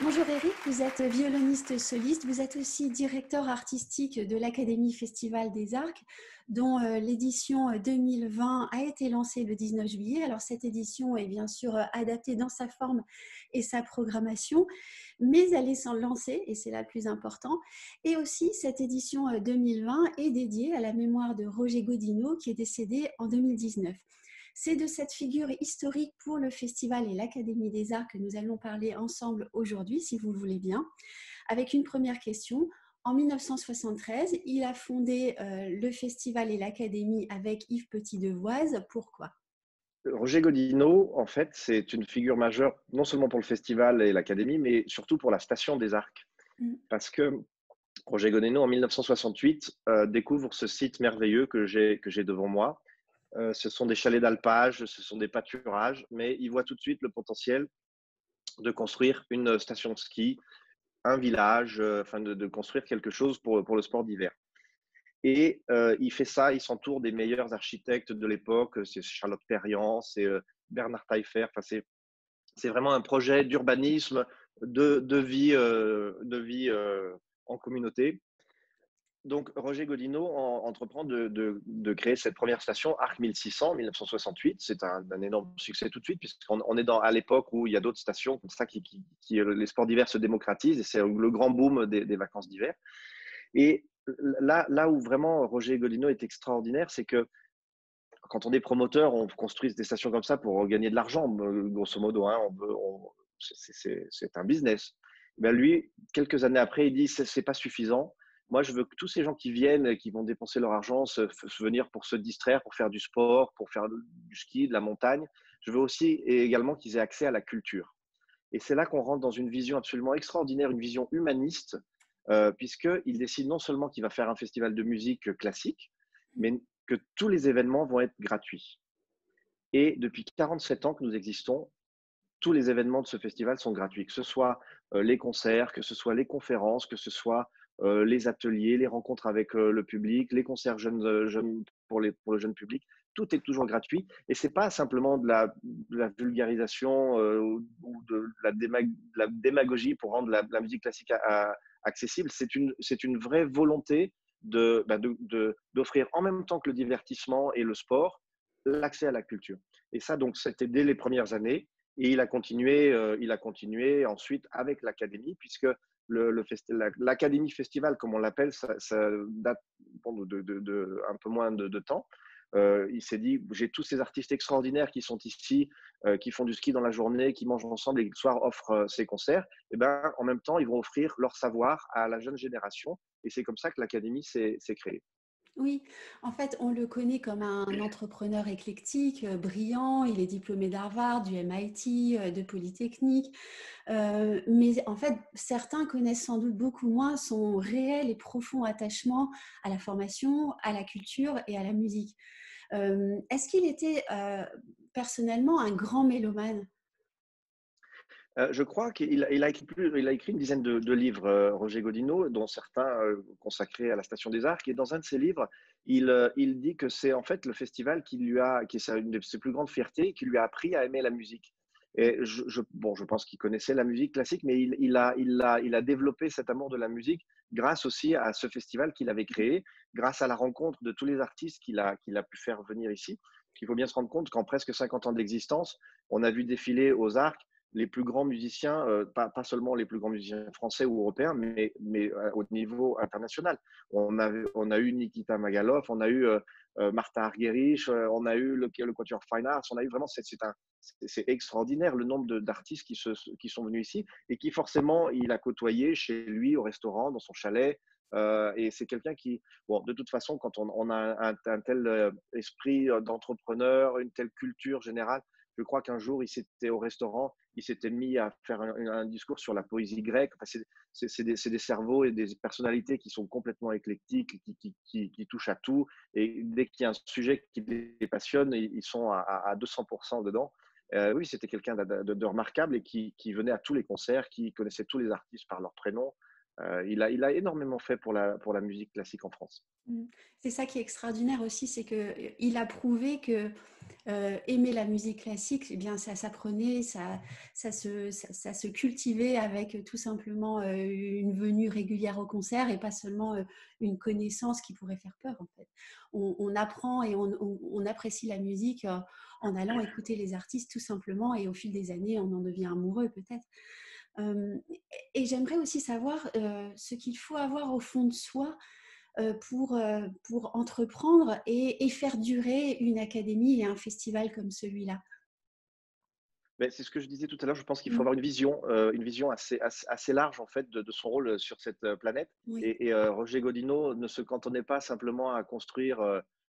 Bonjour Eric, vous êtes violoniste soliste, vous êtes aussi directeur artistique de l'Académie Festival des Arcs, dont euh, l'édition 2020 a été lancée le 19 juillet. Alors cette édition est bien sûr euh, adaptée dans sa forme et sa programmation, mais elle est sans lancer, et c'est le plus important. Et aussi cette édition 2020 euh, est dédiée à la mémoire de Roger Godino qui est décédé en 2019. C'est de cette figure historique pour le festival et l'Académie des Arts que nous allons parler ensemble aujourd'hui, si vous le voulez bien, avec une première question. En 1973, il a fondé euh, le festival et l'Académie avec Yves Petit-Devoise. Pourquoi? Roger Godino, en fait, c'est une figure majeure, non seulement pour le festival et l'Académie, mais surtout pour la station des Arcs. Mm. Parce que Roger Godino, en 1968, euh, découvre ce site merveilleux que j'ai devant moi, euh, ce sont des chalets d'alpage, ce sont des pâturages, mais il voit tout de suite le potentiel de construire une station de ski, un village, euh, enfin de, construire quelque chose pour, pour le sport d'hiver. Et euh, il fait ça, il s'entoure des meilleurs architectes de l'époque, c'est Charlotte Perriand, c'est Bernard Taillefer, enfin, c'est vraiment un projet d'urbanisme, de, de, vie, de vie en communauté donc Roger Godino entreprend de, créer cette première station Arc 1600 en 1968. C'est un, énorme succès tout de suite puisqu'on est dans, à l'époque où il y a d'autres stations comme ça qui, les sports d'hiver se démocratisent et c'est le grand boom des, vacances d'hiver. Et là, où vraiment Roger Godino est extraordinaire, c'est que quand on est promoteur, on construit des stations comme ça pour gagner de l'argent, grosso modo. Hein, c'est un business. Ben lui, quelques années après, il dit c'est pas suffisant moi, je veux que tous ces gens qui viennent, qui vont dépenser leur argent, se, venir pour se distraire, pour faire du sport, pour faire du ski, de la montagne, je veux aussi et également qu'ils aient accès à la culture. Et c'est là qu'on rentre dans une vision absolument extraordinaire, une vision humaniste, euh, puisqu'il décide non seulement qu'il va faire un festival de musique classique, mais que tous les événements vont être gratuits. Et depuis 47 ans que nous existons, tous les événements de ce festival sont gratuits, que ce soit euh, les concerts, que ce soit les conférences, que ce soit euh, les ateliers, les rencontres avec euh, le public, les concerts jeunes, euh, jeunes pour, les, pour le jeune public. Tout est toujours gratuit et c'est pas simplement de la, la vulgarisation ou de la, la, démagogie pour rendre la, musique classique accessible. C'est une, vraie volonté bah, d'offrir en même temps que le divertissement et le sport l'accès à la culture. Et ça, donc, c'était dès les premières années. Et il a continué, il a continué ensuite avec l'académie, puisque l'Académie Festival, comme on l'appelle, ça, date de, un peu moins de, temps. Euh, il s'est dit, j'ai tous ces artistes extraordinaires qui sont ici, euh, qui font du ski dans la journée, qui mangent ensemble et le soir offrent euh, ces concerts. Et ben, en même temps, ils vont offrir leur savoir à la jeune génération. Et c'est comme ça que l'Académie s'est créée. Oui, en fait, on le connaît comme un entrepreneur éclectique, euh, brillant. Il est diplômé d'Harvard, du MIT, euh, de Polytechnique. Euh, mais en fait, certains connaissent sans doute beaucoup moins son réel et profond attachement à la formation, à la culture et à la musique. Est-ce qu'il était personnellement un grand mélomane? Euh, je crois qu'il a, écrit une dizaine de, livres, euh, Roger Godino, dont certains euh, consacrés à la Station des Arts. Et dans un de ses livres, il, dit que c'est en fait le festival qui lui a, qui est une de ses plus grandes fiertés, qui lui a appris à aimer la musique. Et je, bon, je pense qu'il connaissait la musique classique, mais il a développé cet amour de la musique grâce aussi à ce festival qu'il avait créé, grâce à la rencontre de tous les artistes qu'il a, qu'il a pu faire venir ici. Il faut bien se rendre compte qu'en presque 50 ans d'existence, on a vu défiler aux arcs les plus grands musiciens, euh, pas, seulement les plus grands musiciens français ou européens, mais, mais euh, au niveau international. On, avait, on a eu Nikita Magalov, on a eu euh, Martha Argerich, on a eu le, le Quatuor Fine Arts, on a eu vraiment, c'est extraordinaire le nombre d'artistes qui, qui sont venus ici et qui forcément il a côtoyé chez lui au restaurant, dans son chalet. et c'est quelqu'un qui, bon, de toute façon, quand on, a un tel esprit d'entrepreneur, une telle culture générale, je crois qu'un jour, il s'était au restaurant, il s'était mis à faire un, discours sur la poésie grecque. c'est des, cerveaux et des personnalités qui sont complètement éclectiques, qui, touchent à tout. Et dès qu'il y a un sujet qui les passionne, ils sont à, 200% dedans. Euh, oui, c'était quelqu'un de, remarquable et qui, venait à tous les concerts, qui connaissait tous les artistes par leur prénom. Il, a, il a énormément fait pour la, musique classique en France. Mmh. C'est ça qui est extraordinaire aussi, c'est qu'il a prouvé que euh, aimer la musique classique, eh bien, ça s'apprenait, ça, se, cultivait avec tout simplement euh, une venue régulière au concert et pas seulement euh, une connaissance qui pourrait faire peur. En fait. on, apprend et on, apprécie la musique en allant écouter les artistes tout simplement et au fil des années, on en devient amoureux peut-être. Et j'aimerais aussi savoir ce qu'il faut avoir au fond de soi pour, pour entreprendre et, faire durer une académie et un festival comme celui-là c'est ce que je disais tout à l'heure. Je pense qu'il faut mmh. avoir une vision, euh, une vision assez, assez, large en fait de, son rôle sur cette planète. Et, Roger Godino ne se cantonnait pas simplement à construire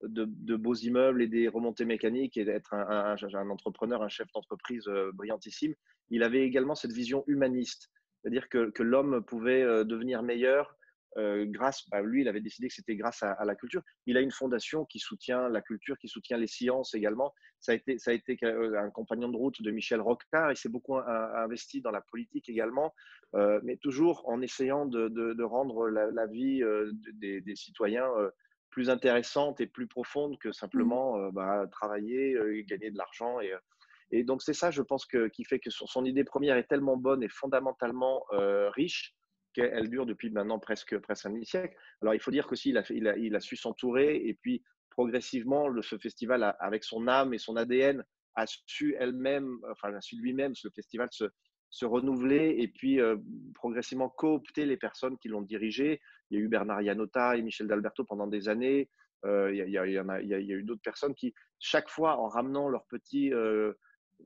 de, beaux immeubles et des remontées mécaniques et d'être un, un, entrepreneur, un chef d'entreprise brillantissime. Il avait également cette vision humaniste, c'est-à-dire que, que l'homme pouvait devenir meilleur euh, grâce, bah, lui, il avait décidé que c'était grâce à, la culture. Il a une fondation qui soutient la culture, qui soutient les sciences également. Ça a été, ça a été euh, un compagnon de route de Michel Rocard. Il s'est beaucoup investi dans la politique également, euh, mais toujours en essayant de, rendre la, vie des, citoyens plus intéressante et plus profonde que simplement mmh. bah, travailler, gagner de l'argent. Et, et donc, c'est ça, je pense, qui fait que son, idée première est tellement bonne et fondamentalement riche elle dure depuis maintenant presque, presque un demi-siècle. Alors, il faut dire qu'aussi, il a, il, a, il a su s'entourer et puis progressivement, le, ce festival, avec son âme et son ADN, a su elle-même, enfin, a su lui-même, ce festival, se, se renouveler et puis euh, progressivement coopter les personnes qui l'ont dirigé. Il y a eu Bernard Yanota et Michel D'Alberto pendant des années. Il, y a, eu d'autres personnes qui, chaque fois, en ramenant leur petit, euh,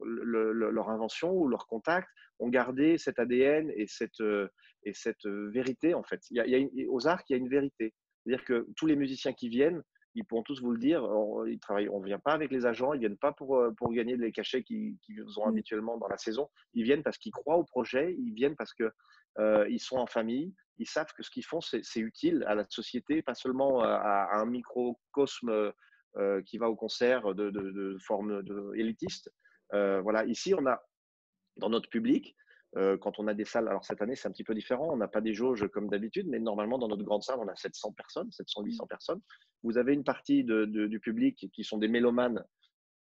leur invention ou leur contact, ont gardé cet ADN et cette, euh, et cette euh, vérité, en fait. Il y a, aux arcs, il y a une vérité. C'est-à-dire que tous les musiciens qui viennent, ils pourront tous vous le dire, on, ils travaillent, on ne vient pas avec les agents, ils ne viennent pas pour, euh, pour gagner les cachets qu'ils ont mmh. habituellement dans la saison. Ils viennent parce qu'ils croient au projet, ils viennent parce qu'ils ils sont en famille, ils savent que ce qu'ils font, c'est utile à la société, pas seulement à, un microcosme qui va au concert de, de, de forme élitiste. voilà, ici, on a dans notre public, euh, quand on a des salles, alors cette année c'est un petit peu différent, on n'a pas des jauges comme d'habitude, mais normalement dans notre grande salle on a 700 personnes, 700-800 personnes. Vous avez une partie du public qui sont des mélomanes,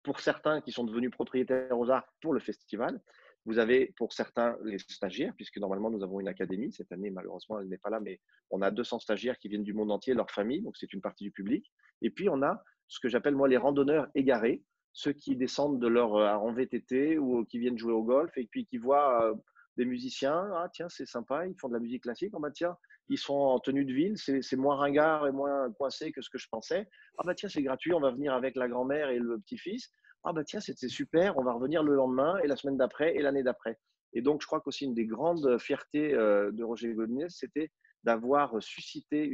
pour certains qui sont devenus propriétaires aux arts pour le festival. Vous avez pour certains les stagiaires, puisque normalement nous avons une académie. Cette année, malheureusement, elle n'est pas là, mais on a 200 stagiaires qui viennent du monde entier, leur famille, donc c'est une partie du public. Et puis on a ce que j'appelle moi les randonneurs égarés, ceux qui descendent de leur euh, en VTT ou qui viennent jouer au golf et puis qui voient euh, des musiciens, ah tiens, c'est sympa, ils font de la musique classique, oh bah tiens, ils sont en tenue de ville, c'est moins ringard et moins coincé que ce que je pensais. Ah bah tiens, c'est gratuit, on va venir avec la grand-mère et le petit-fils. Ah bah tiens, c'était super, on va revenir le lendemain et la semaine d'après et l'année d'après. Et donc, je crois qu'aussi une des grandes fiertés euh, de Roger Godinez, c'était d'avoir suscité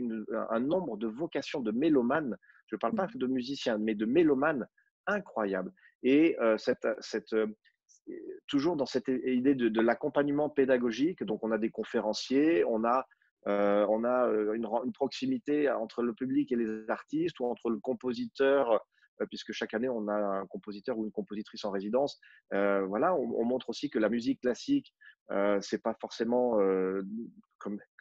un nombre de vocations de mélomanes. Je ne parle pas de musiciens, mais de mélomanes incroyable. Et euh, euh, toujours dans cette idée de, l'accompagnement pédagogique, donc on a des conférenciers, on a, euh, on a une, une, proximité entre le public et les artistes ou entre le compositeur puisque chaque année on a un compositeur ou une compositrice en résidence. voilà, on, montre aussi que la musique classique, euh, c'est pas forcément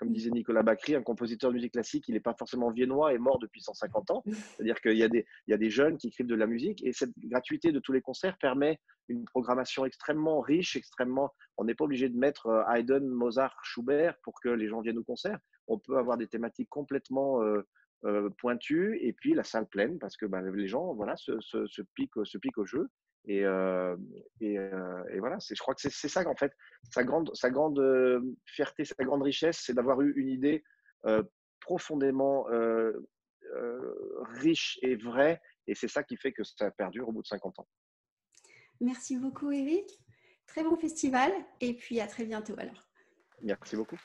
comme, disait Nicolas Bacry, un compositeur de musique classique, il n'est pas forcément viennois et mort depuis 150 ans. C'est-à-dire qu'il y, a des, jeunes qui écrivent de la musique et cette gratuité de tous les concerts permet une programmation extrêmement riche, extrêmement. On n'est pas obligé de mettre euh, Haydn, Mozart, Schubert pour que les gens viennent au concert. On peut avoir des thématiques complètement euh, euh, pointues et puis la salle pleine parce que bah, les gens voilà, se piquent au jeu. Et, euh, euh, et, voilà, je crois que c'est ça en fait, sa grande, sa grande euh, fierté, sa grande richesse, c'est d'avoir eu une idée profondément riche et vraie. Et c'est ça qui fait que ça perdure au bout de 50 ans. Merci beaucoup, Eric. Très bon festival et puis à très bientôt alors. Merci beaucoup.